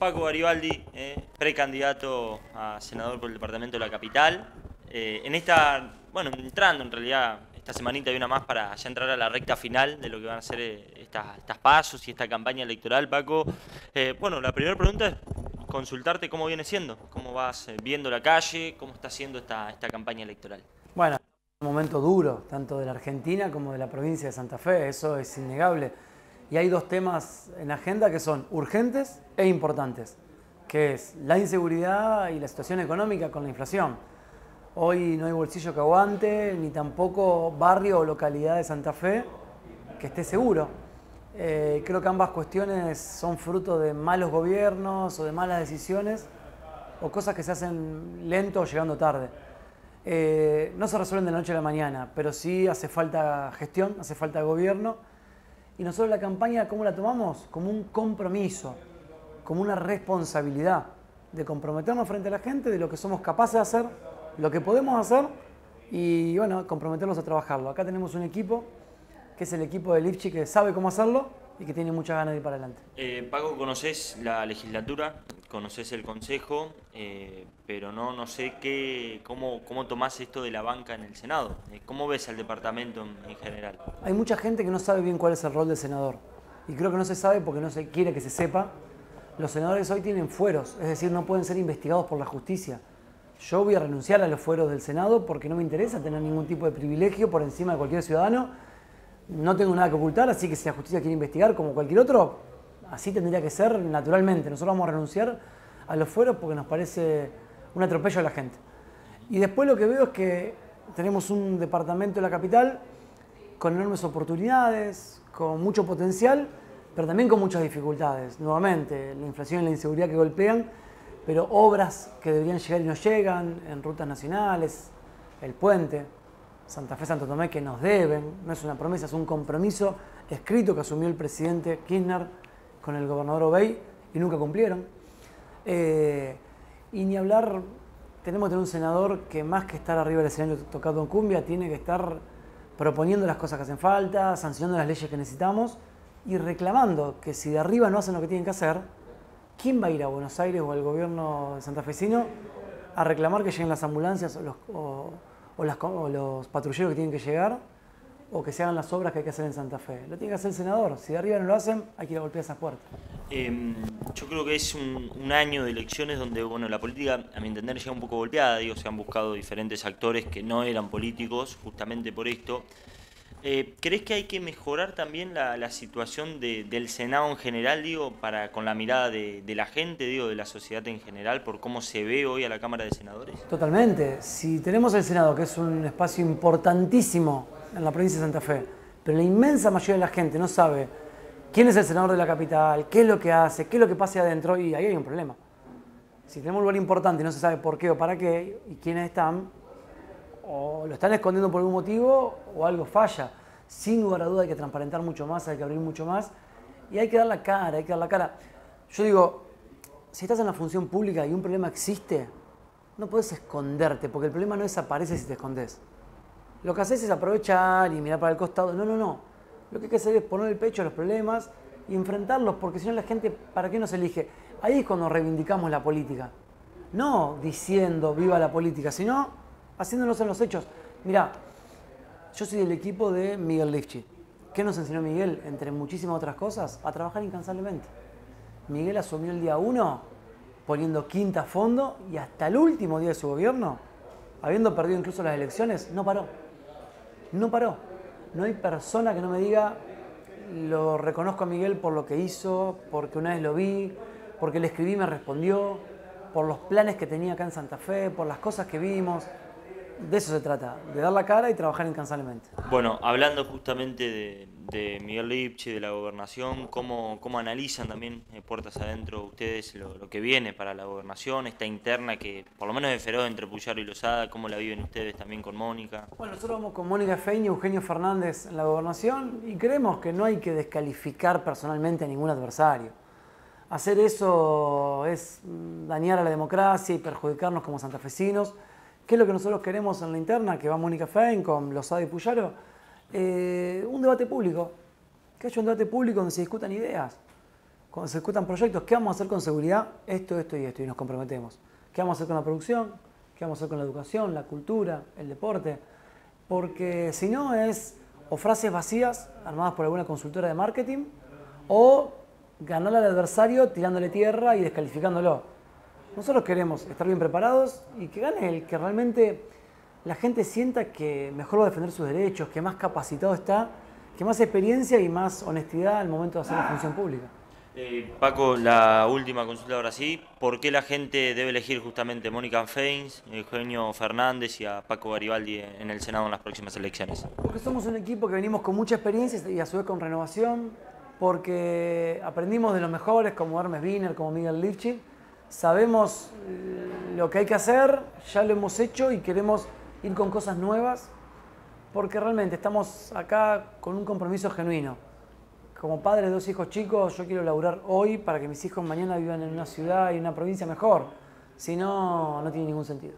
Paco Garibaldi, eh, precandidato a senador por el departamento de la capital. Eh, en esta, bueno, entrando en realidad, esta semanita y una más para ya entrar a la recta final de lo que van a ser eh, estas, pasos y esta campaña electoral, Paco. Bueno, la primera pregunta es consultarte cómo viene siendo, cómo vas viendo la calle, cómo está siendo esta, esta campaña electoral. Bueno, un momento duro, tanto de la Argentina como de la provincia de Santa Fe, eso es innegable. Y hay dos temas en agenda que son urgentes e importantes, que es la inseguridad y la situación económica con la inflación. Hoy no hay bolsillo que aguante, ni tampoco barrio o localidad de Santa Fe que esté seguro. Eh, creo que ambas cuestiones son fruto de malos gobiernos o de malas decisiones o cosas que se hacen lento o llegando tarde. Eh, no se resuelven de la noche a la mañana, pero sí hace falta gestión, hace falta gobierno. Y nosotros la campaña, ¿cómo la tomamos? Como un compromiso, como una responsabilidad de comprometernos frente a la gente de lo que somos capaces de hacer, lo que podemos hacer y bueno, comprometernos a trabajarlo. Acá tenemos un equipo que es el equipo de Lipchi que sabe cómo hacerlo y que tiene muchas ganas de ir para adelante. Eh, Paco, conoces la legislatura, conoces el consejo, eh, pero no, no sé qué, cómo, cómo tomás esto de la banca en el Senado. Eh, ¿Cómo ves al departamento en, en general? Hay mucha gente que no sabe bien cuál es el rol del senador. Y creo que no se sabe porque no se quiere que se sepa. Los senadores hoy tienen fueros, es decir, no pueden ser investigados por la justicia. Yo voy a renunciar a los fueros del Senado porque no me interesa tener ningún tipo de privilegio por encima de cualquier ciudadano. No tengo nada que ocultar, así que si la justicia quiere investigar como cualquier otro, así tendría que ser naturalmente. Nosotros vamos a renunciar a los fueros porque nos parece un atropello a la gente. Y después lo que veo es que tenemos un departamento de la capital con enormes oportunidades, con mucho potencial, pero también con muchas dificultades. Nuevamente, la inflación y la inseguridad que golpean, pero obras que deberían llegar y no llegan en rutas nacionales, el puente, Santa Fe Santo Tomé que nos deben, no es una promesa, es un compromiso escrito que asumió el presidente Kirchner con el gobernador Obey y nunca cumplieron. Eh, y ni hablar, tenemos que tener un senador que más que estar arriba del escenario tocando en cumbia, tiene que estar proponiendo las cosas que hacen falta, sancionando las leyes que necesitamos y reclamando que si de arriba no hacen lo que tienen que hacer, ¿quién va a ir a Buenos Aires o al gobierno santafesino a reclamar que lleguen las ambulancias o los, o, o los patrulleros que tienen que llegar o que se hagan las obras que hay que hacer en Santa Fe? Lo tiene que hacer el senador. Si de arriba no lo hacen, hay que ir a golpear esas puertas. Eh, yo creo que es un, un, año de elecciones donde bueno, la política, a mi entender, llega un poco golpeada. Digo, se han buscado diferentes actores que no eran políticos justamente por esto. Eh, ¿Crees que hay que mejorar también la, situación de, del Senado en general, digo, con la mirada de, de, la gente, digo, de la sociedad en general, por cómo se ve hoy a la Cámara de Senadores? Totalmente. Si tenemos el Senado, que es un espacio importantísimo en la provincia de Santa Fe, pero la inmensa mayoría de la gente no sabe quién es el senador de la capital, qué es lo que hace, qué es lo que pasa adentro, y ahí hay un problema. Si tenemos un lugar importante y no se sabe por qué o para qué, y quiénes están, o lo están escondiendo por algún motivo o algo falla. Sin lugar a duda hay que transparentar mucho más, hay que abrir mucho más y hay que dar la cara, hay que dar la cara. Yo digo, si estás en la función pública y un problema existe, no puedes esconderte, porque el problema no desaparece si te escondes. Lo que haces es aprovechar y mirar para el costado. No, no, no. Lo que hay que hacer es poner el pecho a los problemas y enfrentarlos, porque si no la gente, ¿para qué nos elige? Ahí es cuando reivindicamos la política. No diciendo viva la política, sino haciéndonos en los hechos. Mira, yo soy del equipo de Miguel Lifchi. ¿Qué nos enseñó Miguel? Entre muchísimas otras cosas, a trabajar incansablemente. Miguel asumió el día uno poniendo quinta a fondo y hasta el último día de su gobierno, habiendo perdido incluso las elecciones, no paró. No paró. No hay persona que no me diga, lo reconozco a Miguel por lo que hizo, porque una vez lo vi, porque le escribí y me respondió, por los planes que tenía acá en Santa Fe, por las cosas que vimos de eso se trata, de dar la cara y trabajar incansablemente. Bueno, hablando justamente de, de Miguel Lipchi, de la gobernación, ¿cómo, cómo analizan también eh, puertas adentro ustedes lo, lo, que viene para la gobernación, esta interna que por lo menos es feroz entre Puyaro y Lozada, cómo la viven ustedes también con Mónica? Bueno, nosotros vamos con Mónica Feña Eugenio Fernández en la gobernación y creemos que no hay que descalificar personalmente a ningún adversario. Hacer eso es dañar a la democracia y perjudicarnos como santafesinos. ¿Qué es lo que nosotros queremos en la interna? Que va Mónica Fein con Lozada y Puyaro. Eh, un debate público. Que haya un debate público donde se discutan ideas. cuando se discutan proyectos, ¿qué vamos a hacer con seguridad? Esto, esto y esto, y nos comprometemos. ¿Qué vamos a hacer con la producción? ¿Qué vamos a hacer con la educación, la cultura, el deporte? Porque si no es o frases vacías armadas por alguna consultora de marketing o ganar al adversario tirándole tierra y descalificándolo. Nosotros queremos estar bien preparados y que gane el que realmente la gente sienta que mejor va a defender sus derechos, que más capacitado está, que más experiencia y más honestidad al momento de hacer la función pública. Eh, Paco, la última consulta ahora sí. ¿Por qué la gente debe elegir justamente a Mónica Feins, Eugenio Fernández y a Paco Garibaldi en el Senado en las próximas elecciones? Porque somos un equipo que venimos con mucha experiencia y a su vez con renovación, porque aprendimos de los mejores como Hermes Wiener, como Miguel Lipchi. Sabemos eh, lo que hay que hacer, ya lo hemos hecho y queremos ir con cosas nuevas, porque realmente estamos acá con un compromiso genuino como padre de dos hijos chicos, yo quiero laburar hoy para que mis hijos mañana vivan en una ciudad y una provincia mejor. Si no, no tiene ningún sentido.